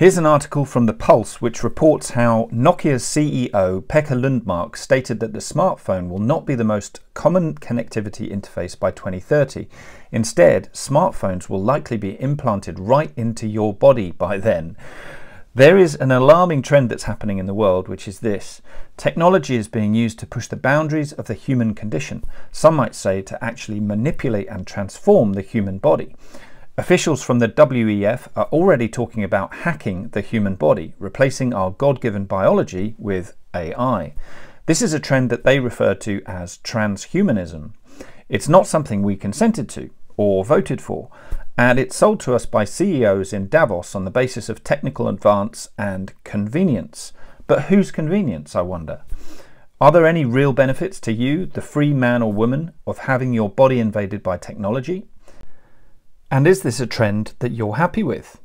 Here's an article from The Pulse which reports how Nokia's CEO Pekka Lundmark stated that the smartphone will not be the most common connectivity interface by 2030. Instead, smartphones will likely be implanted right into your body by then. There is an alarming trend that's happening in the world, which is this. Technology is being used to push the boundaries of the human condition. Some might say to actually manipulate and transform the human body. Officials from the WEF are already talking about hacking the human body, replacing our God given biology with AI. This is a trend that they refer to as transhumanism. It's not something we consented to or voted for, and it's sold to us by CEOs in Davos on the basis of technical advance and convenience. But whose convenience, I wonder? Are there any real benefits to you, the free man or woman, of having your body invaded by technology? And is this a trend that you're happy with?